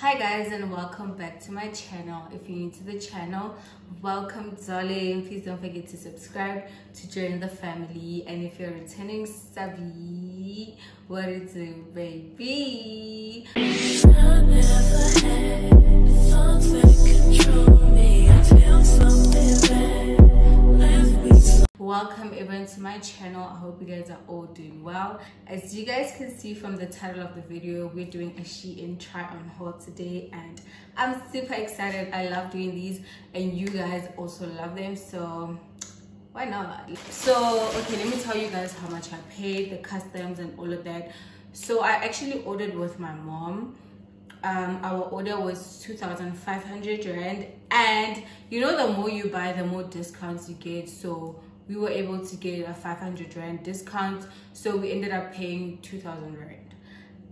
hi guys and welcome back to my channel. If you're new to the channel welcome. Darling please don't forget to subscribe to join the family. And if you're returning savvy what it baby welcome everyone to my channel. I hope you guys are all doing well. As you guys can see from the title of the video we're doing a shein try on haul today and i'm super excited. I love doing these and you guys also love them so why not? So okay let me tell you guys how much i paid the customs and all of that. So i actually ordered with my mom. Um, our order was 2500 rand and you know the more you buy the more discounts you get. So we were able to get a 500 rand discount so we ended up paying 2000 rand.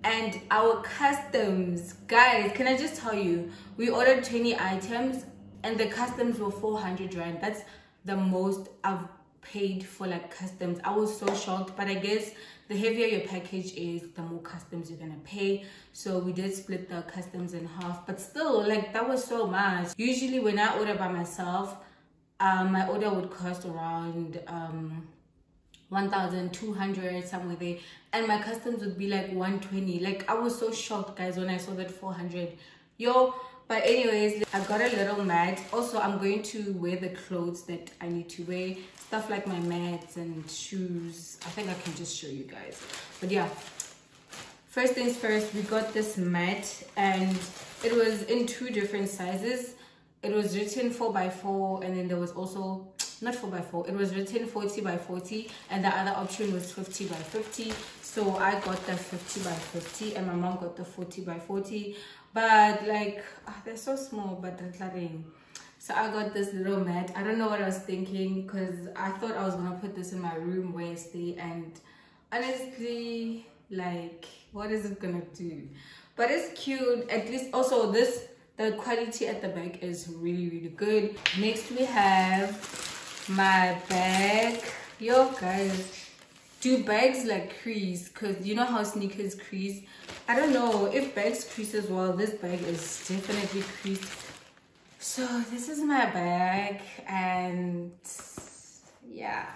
And our customs guys can i just tell you we ordered 20 items and the customs were 400 rand. That's the most i've paid for like customs. I was so shocked but i guess the heavier your package is the more customs you're gonna pay. So we did split the customs in half but still like that was so much. Usually when i order by myself um, my order would cost around um, 1200 somewhere there. And my customs would be like 120 like i was so shocked guys when i saw that 400 yo but anyways i got a little mat also i'm going to wear the clothes that i need to wear. Stuff like my mats and shoes. I think i can just show you guys. But yeah. First things first we got this mat and it was in two different sizes it was written 4 by 4 and then there was also not 4 by 4 it was written 40 by 40 and the other option was 50 by 50 so i got the 50 by 50 and my mom got the 40 by 40 but like oh, they're so small but they're cladding. So i got this little mat. I don't know what i was thinking because i thought i was gonna put this in my room where i stay and honestly like what is it gonna do? But it's cute. At least also this the quality at the back is really really good. Next we have my bag. Yo guys do bags like crease? Because you know how sneakers crease? I don't know. If bags crease as well this bag is definitely creased. So this is my bag and yeah.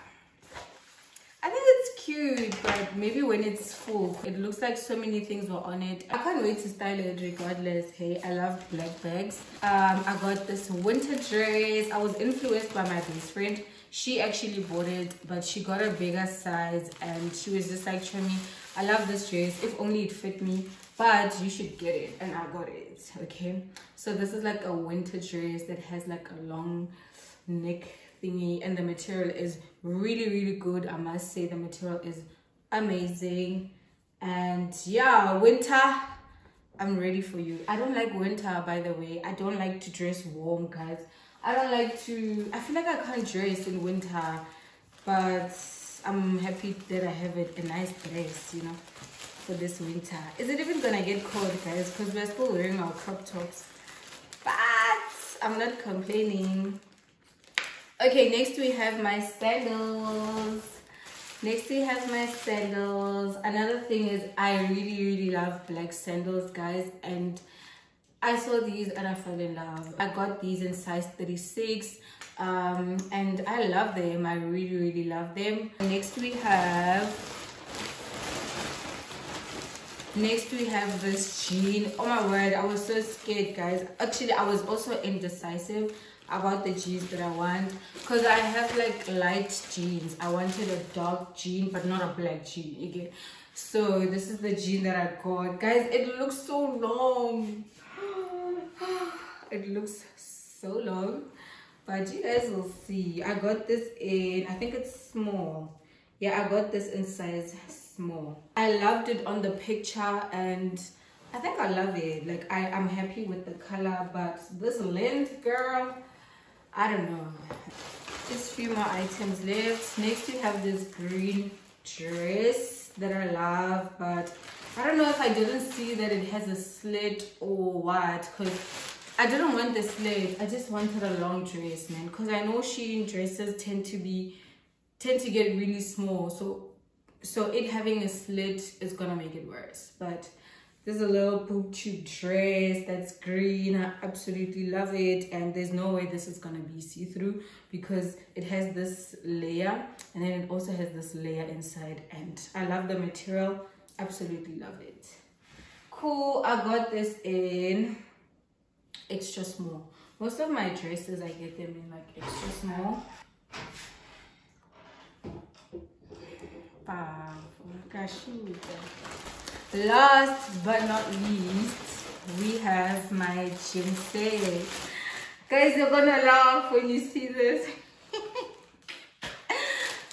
I think it's cute, but maybe when it's full, it looks like so many things were on it. I can't wait to style it regardless. Hey, I love black bags. Um, I got this winter dress. I was influenced by my best friend. She actually bought it, but she got a bigger size and she was just like, me, I love this dress. If only it fit me, but you should get it. And I got it, okay? So this is like a winter dress that has like a long neck thingy and the material is really really good. I must say the material is amazing. And yeah winter i'm ready for you. I don't like winter by the way. I don't like to dress warm guys. I don't like to i feel like i can't dress in winter but i'm happy that i have it a nice dress you know for this winter. Is it even gonna get cold guys? Because we're still wearing our crop tops. But i'm not complaining okay next we have my sandals. Next we have my sandals. Another thing is i really really love black sandals guys and i saw these and i fell in love. I got these in size 36 um, and i love them. I really really love them. Next we have next we have this jean. Oh my word i was so scared guys. Actually i was also indecisive about the jeans that I want because I have like light jeans. I wanted a dark jean but not a black jean again. So this is the jean that I got. Guys, it looks so long. it looks so long. But you guys will see. I got this in, I think it's small. Yeah, I got this in size small. I loved it on the picture and I think I love it. Like I, I'm happy with the color, but this length, girl, I don't know. Just a few more items left. Next we have this green dress that I love, but I don't know if I didn't see that it has a slit or what, because I didn't want the slit. I just wanted a long dress, man, because I know Shein dresses tend to be, tend to get really small. So, so it having a slit is gonna make it worse. But There's a little boob tube dress that's green. I absolutely love it. And there's no way this is going to be see-through because it has this layer and then it also has this layer inside. And I love the material. Absolutely love it. Cool. I got this in extra small. Most of my dresses, I get them in like extra small. Last but not least we have my set guys you're gonna laugh when you see this.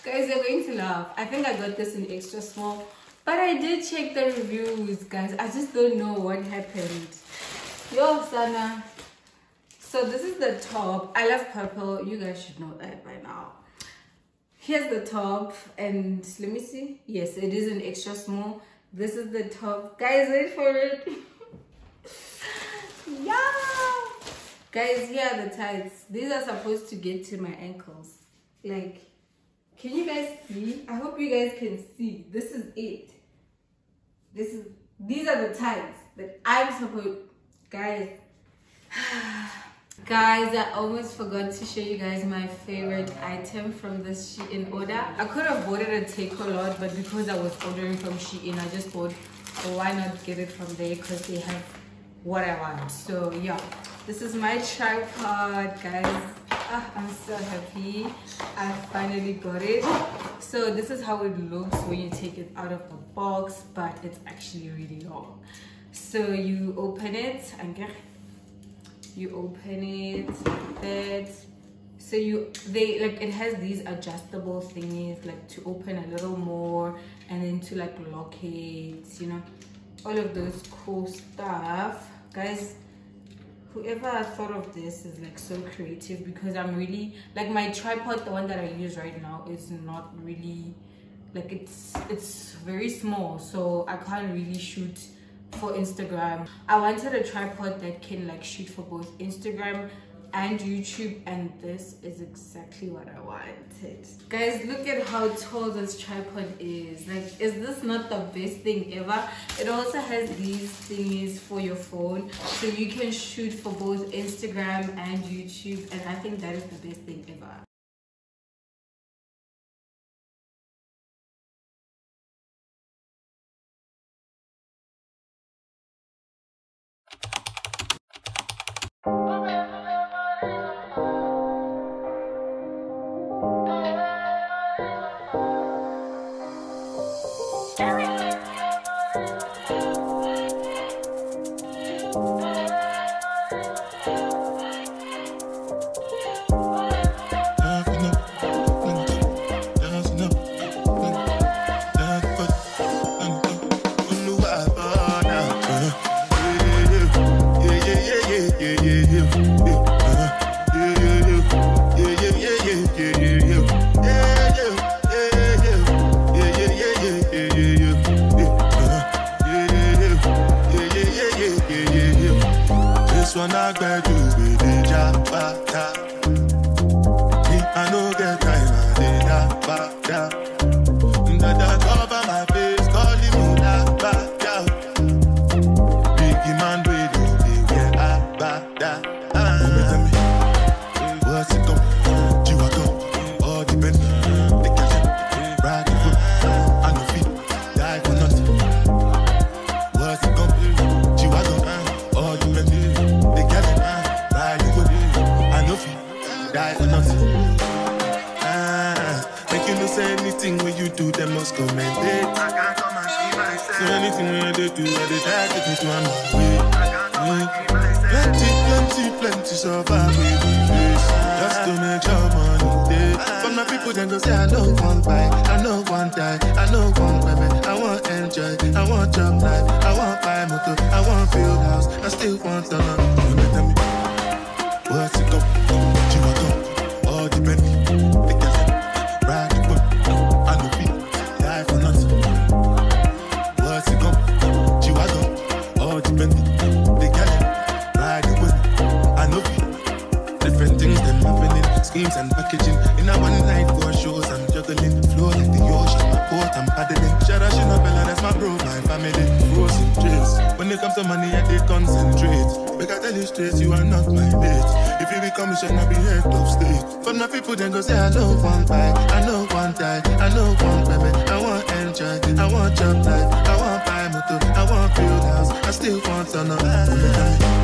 Guys you're going to laugh. I think i got this in extra small but i did check the reviews guys. I just don't know what happened. Yo sana. So this is the top. I love purple. You guys should know that by now here's the top and let me see yes it is an extra small this is the top. Guys, wait for it. yeah. Guys, here are the tights. These are supposed to get to my ankles. Like, can you guys see? I hope you guys can see. This is it. This is, these are the tights that I'm supposed, guys. Guys, I almost forgot to show you guys my favorite item from this Shein order. I could have bought it at lot but because I was ordering from Shein, I just thought, oh, why not get it from there because they have what I want. So yeah, this is my tripod, guys. Ah, I'm so happy I finally got it. So this is how it looks when you take it out of the box, but it's actually really long. So you open it and get you open it that so you they like it has these adjustable thingies like to open a little more and then to like lock it you know. All of those cool stuff. Guys whoever thought of this is like so creative because i'm really like my tripod the one that i use right now is not really like it's it's very small. So i can't really shoot for Instagram. I wanted a tripod that can like shoot for both Instagram and YouTube and this is exactly what I wanted. Guys, look at how tall this tripod is. Like, is this not the best thing ever? It also has these thingies for your phone so you can shoot for both Instagram and YouTube and I think that is the best thing ever. them must. I can't come and see myself. So anything they do, they try to get one my way. Plenty, plenty, plenty survive we. Just to make sure money. For my people, then go say I don't want buy, I don't want die, I no one women. I want enjoy, I want job life, I want buy motor, I want build house, I still want the know. You better me, what's it? broke, my family frozen trees. When it comes to money, I did concentrate. Make I tell you straight, you are not my mate. If you become be commission, I be head of state. From the people, then go say, I know one buy, I know one die, I know one baby. I want enjoy, I want job life, I want buy motor, I want build house, I still want to know.